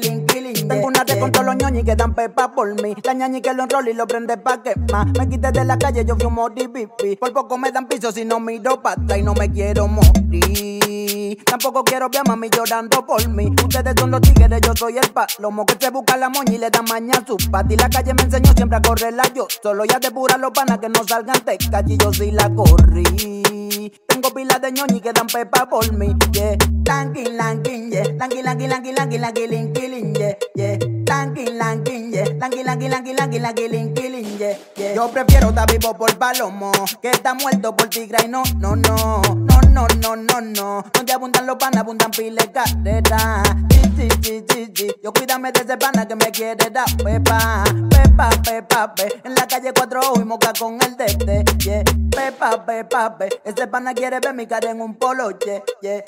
lin, killing, yeah. Tengo una de con todos los ñoñis que dan pepa por mí. La ñañi que lo enrola y lo prende pa' quemar. Me quité de la calle, yo fumo pipi. Por poco me dan piso si no miro pa' atrás y no me quiero morir. Tampoco quiero ver a mami llorando por mí. Ustedes son los tigres, yo soy el palomo que se busca la moña y le da maña a su pati. La calle me enseñó siempre a correrla yo. Solo ya depura los panas que no salgan tecas y yo sí la corrí. Tengo pilas de ñoñi que dan pepa por mí. Yeah. Lanky, yeah. Lin, killing, yeah, yeah. Lanky, lanky, yeah. Lanky, lanky, lanky, lin, killing, yeah, yeah. Yo prefiero estar vivo por palomo que estar muerto por tigre y no, no, no, no, no, no, no, no. Donde abundan los panas, abundan pile carrera. Sí, sí, sí, sí, sí. Yo cuídame de ese pana que me quiere dar pepa, pepa, pepa, pe. En la calle cuatro ojos y moca con el dete, yeah. Pepa, pepa, pe. Ese pana quiere ver mi cara en un polo, yeah, yeah.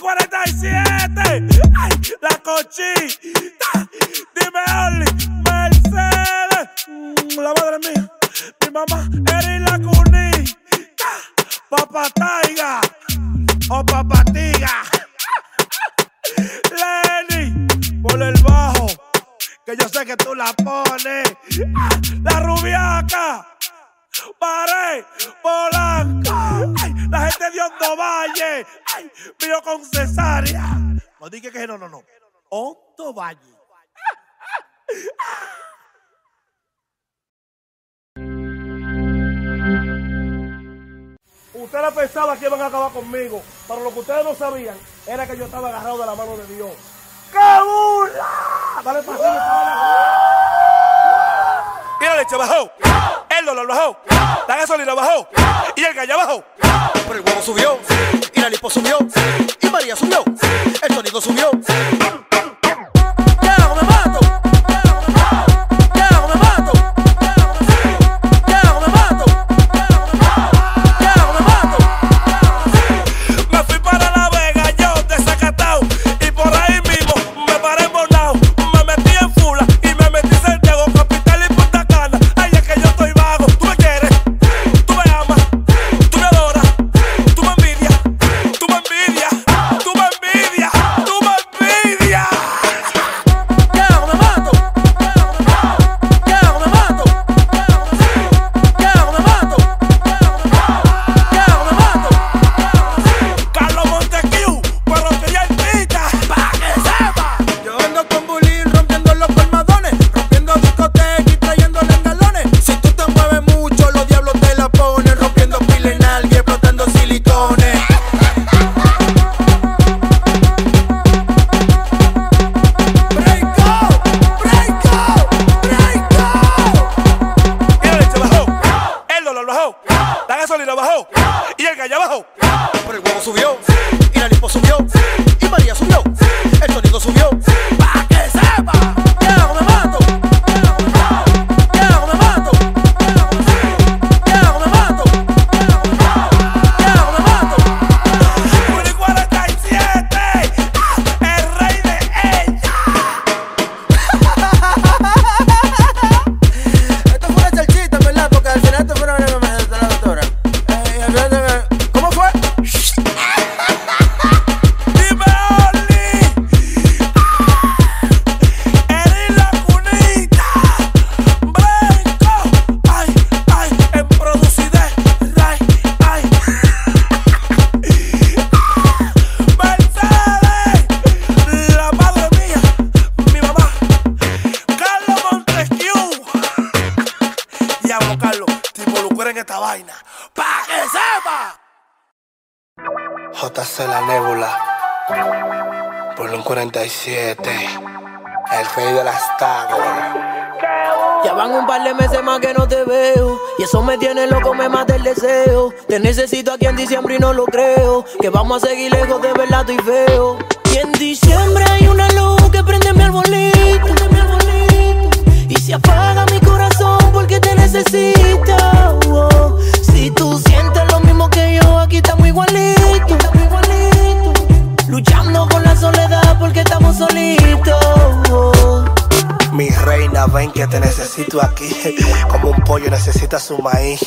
47. La cochita. Dime, Oli, Mercedes. Mm, la madre mía. Mi mamá era la cunita. Papá Taiga. O papá Tiga. Lenny, por el bajo. Que yo sé que tú la pones. Ah, la rubiaca. Pare, Polanca, ay, la gente de Hondo Valle, ay, mío con cesárea. No dije que no, no, no. Hondo Valle. Ustedes pensaban que iban a acabar conmigo, pero lo que ustedes no sabían era que yo estaba agarrado de la mano de Dios. ¡Qué burla! Dale para Y la leche bajó, el dólar bajó, la gasolina bajó. Y el gallo bajó. Pero el huevo subió, y la lipo subió, y María subió, el sonido subió. Te necesito aquí en diciembre y no lo creo. Que vamos a seguir lejos, de verdad estoy feo. Y en diciembre hay una luz que prende mi arbolito. Y se apaga mi corazón porque te necesito. Si tú sientes lo mismo que yo, aquí. Estamos igualitos. Luchando con la soledad porque estamos solitos. oh. Mi reina, ven que te necesito aquí. Como un pollo necesita su maíz.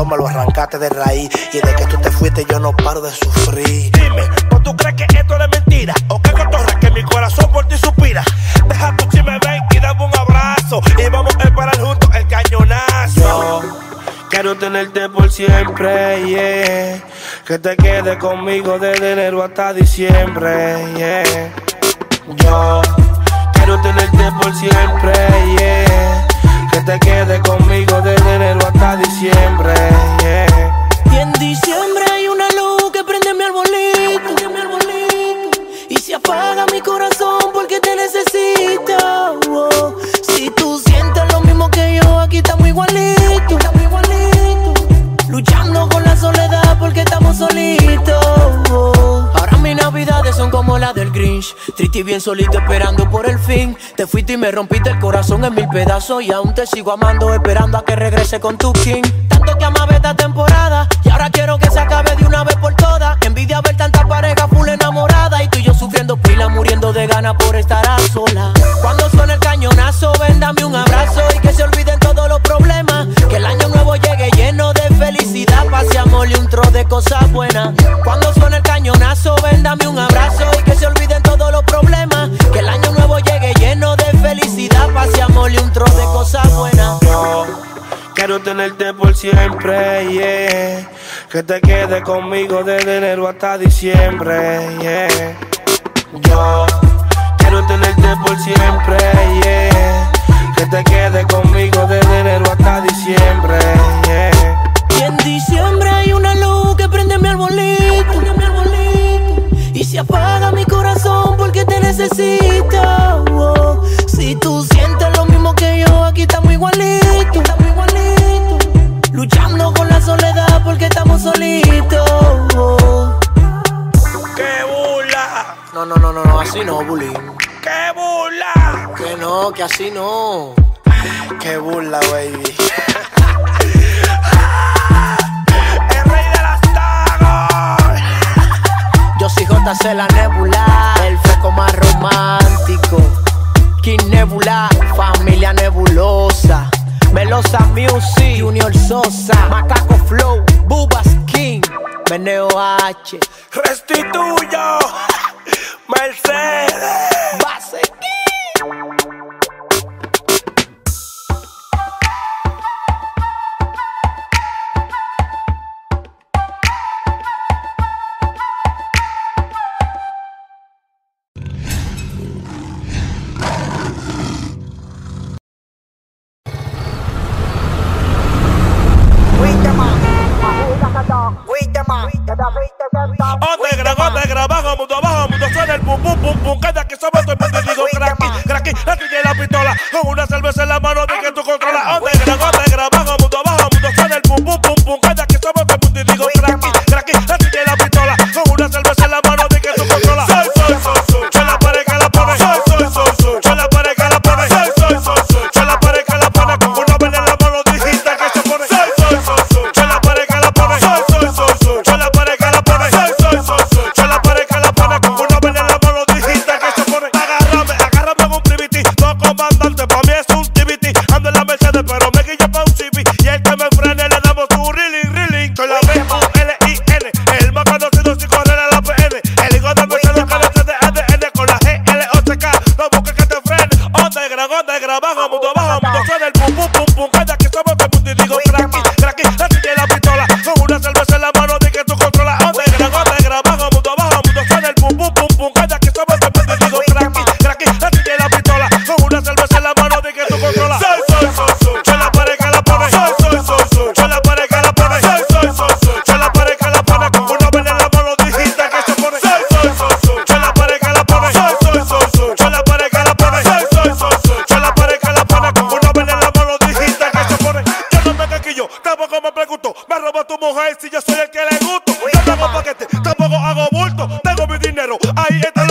Corazón me lo arrancaste de raíz. Y de que tú te fuiste, yo no paro de sufrir. Dime, ¿o tú crees que esto es mentira? ¿O qué cotorra que mi corazón por ti suspira? Deja tu chisme, ven y dame un abrazo. Y vamos a esperar juntos el cañonazo. Yo quiero tenerte por siempre, yeah. Que te quedes conmigo desde enero hasta diciembre, yeah. Yo quiero tenerte por siempre, yeah. Que te quedes conmigo desde enero hasta diciembre, yeah. Y en diciembre hay una luz que prende mi arbolito, prende mi arbolito. Y se apaga mi corazón porque te necesito. oh. Si tú sientes lo mismo que yo, aquí estamos igualitos, estamos igualitos. Luchando con la soledad porque estamos solitos. oh. Ahora mis navidades son como las del Grinch. Triste y bien solito esperando por el fin. Te fuiste y me rompiste el corazón en mil pedazos. Y aún te sigo amando, esperando a que regrese con tu king. Tanto que amaba esta temporada. Y ahora quiero que se acabe de una vez por todas. Envidia ver tanta pareja full enamorada. Y tú y yo sufriendo pila, muriendo de ganas por estar a sola. que te quedes conmigo desde enero hasta diciembre. Yo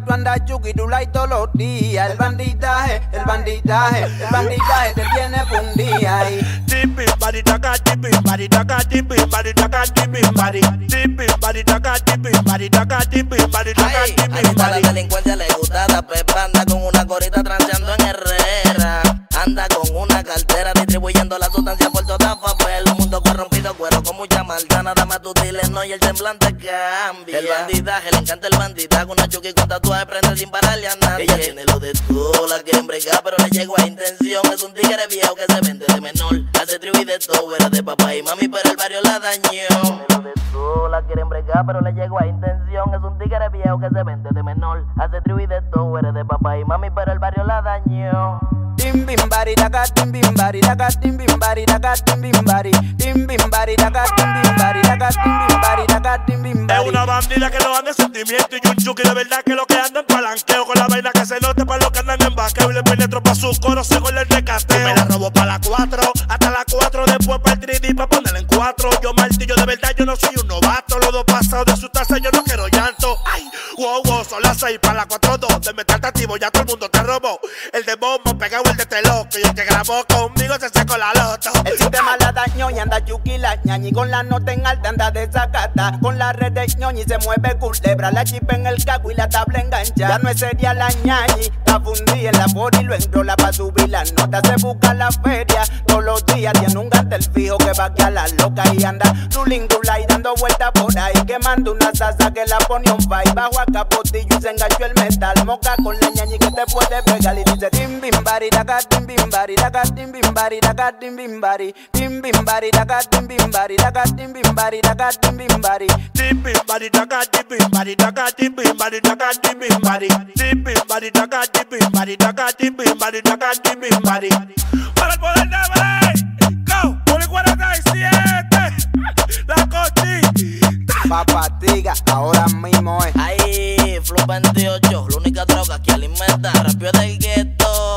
tú andas yuki, tú like todos los días. El banditaje, el banditaje, el banditaje te tiene fundida. Tipi, body taca, tipi, body taca, tipi, body taca, tipi, body. Tipi, body taca, tipi, body taca, tipi, tipi. A la delincuencia le gusta la pepanda cambia. El bandidaje, le encanta el bandidaje. Una chuki con tatuaje prende sin pararle a nadie. Ella tiene lo de todo, la quieren bregar, pero le llegó a intención. Es un tigre viejo que se vende de menor. Hace tribu y de todo, era de papá y mami, pero el barrio la dañó. Lo de todo, la quieren bregar, pero le llegó a intención. Es un tigre viejo que se vende de menor. Hace tribu y de todo, era de papá y mami, pero el barrio la dañó. Bim bari daga tim bim bari daga tim bim bari daga tim bim bari tim bim bari daga tim bim bari daga tim bim bari daga tim bim Es una bandida que no anda de sentimiento y un chuki de verdad que lo que anda en palanqueo con la vaina que se note para los que andan en vaqueo y le penetro pa' su coro según el recateo. Me la robo pa' la 4, hasta la 4, después pa' el 3D pa' ponerla en 4. Yo martillo de verdad, yo no soy un novato. Los dos pasados de su taza, yo no quiero llanto. Ay, wow, wow, son las 6 para la 4, 2. De metal activo, ya todo el mundo te robó. El de bombo pegado chavo conmigo se sacó la loto dañó y anda yuki la ñañi Con la nota en alta anda desacata Con la red de ñoñi se mueve culebra. La chip en el cago y la tabla engancha. Ya no es seria la ñañi Está fundida en la body lo enrola pa' subir la nota. Se busca la feria Todos los días tiene un gantel fijo que va a la loca Y anda ruling y dando vueltas por ahí. Quemando una salsa que la pone on fire. Bajo a capotillo y se enganchó el metal. Moca con la ñañi que te puede pegar. Y dice tim bim bari daga tim bim bari daga tim bim bari daga tim bim bari bim body, da got dim bim body, da got dim bim body, da got dim bim body. Dim bim body, da got dim bim body, da got dim bim body, da got dim bim body. Dim bim body, da got dim bim body, da got dim bim body, da got dim bim body. Para el poder de Belén, go, pone 47, la costita. Papatiga, ahora mismo es. Ahí, Flow 28, la única droga que alimenta, rapio del gueto.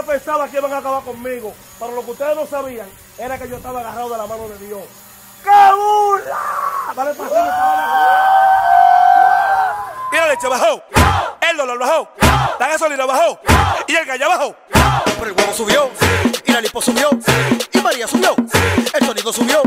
Ustedes que iban a acabar conmigo, pero lo que ustedes no sabían era que yo estaba agarrado de la mano de Dios. ¡Qué burla! Dale para. Mírale, chaval. El El dólar bajó, la gasolina bajó y el gallo bajó. Pero el huevo subió, y la lipo subió, y María subió, el sonido subió.